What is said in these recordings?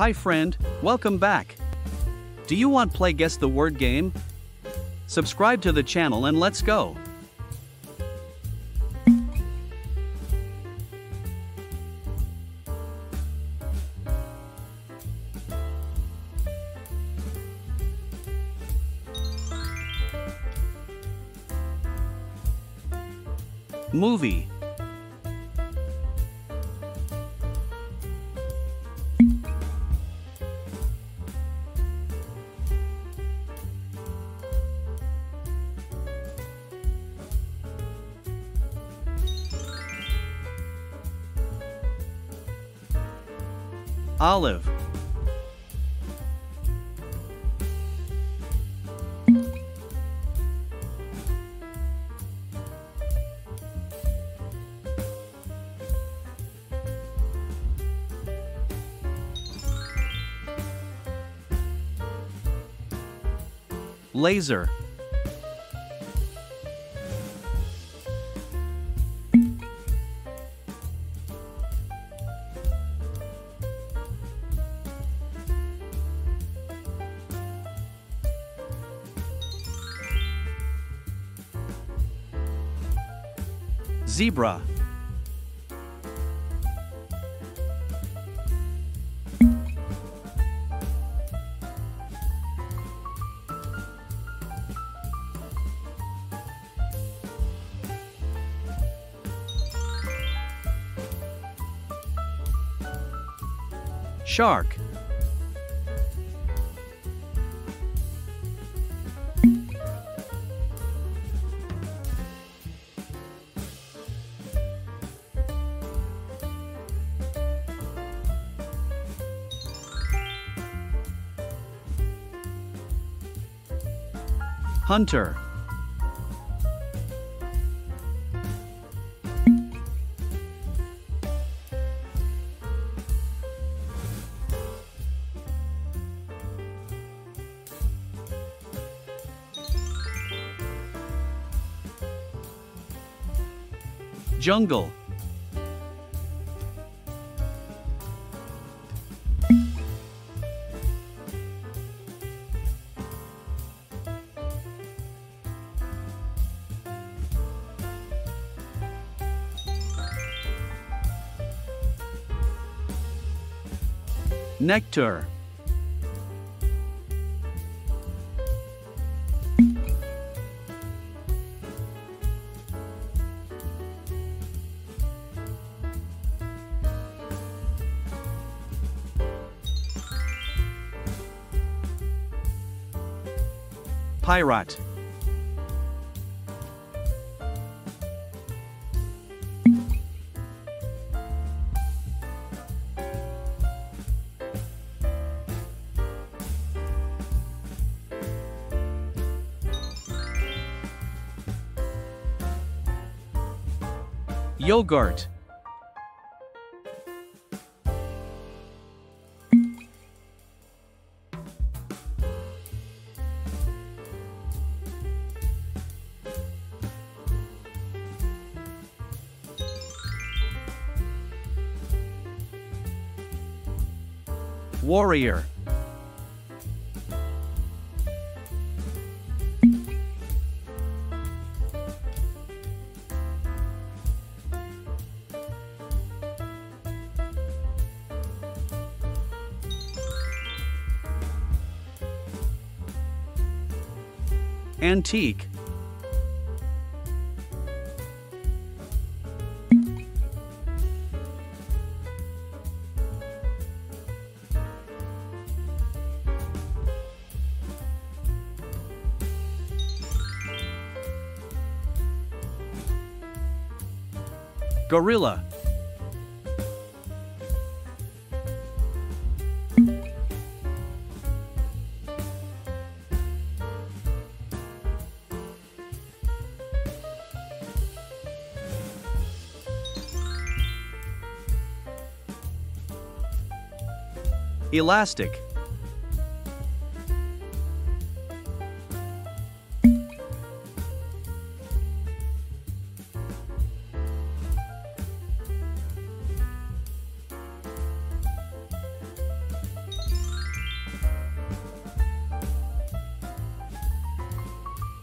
Hi friend, welcome back. Do you want play guess the word game? Subscribe to the channel and let's go. Movie Olive. Laser Zebra. Shark Hunter. Jungle Nectar. Pirate Yogurt. Warrior Antique. Gorilla Elastic.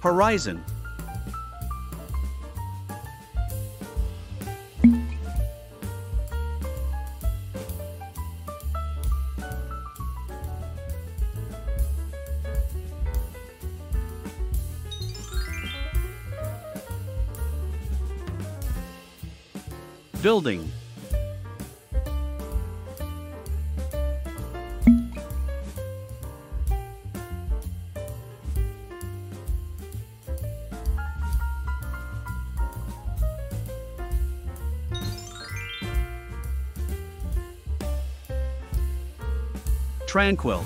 Horizon. Building. Tranquil.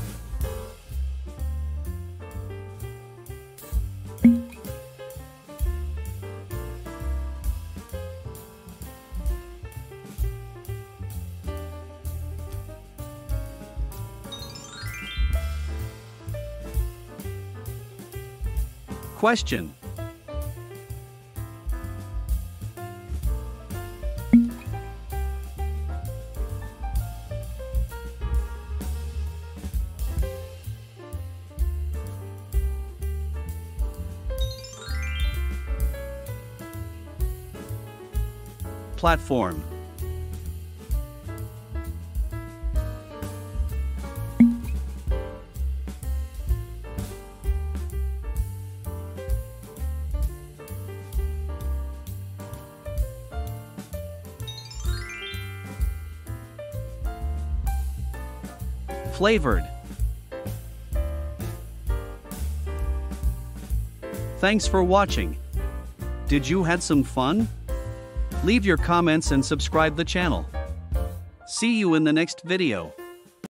Question. Platform. Flavored. Thanks for watching. Did you had some fun? Leave your comments and subscribe the channel. See you in the next video.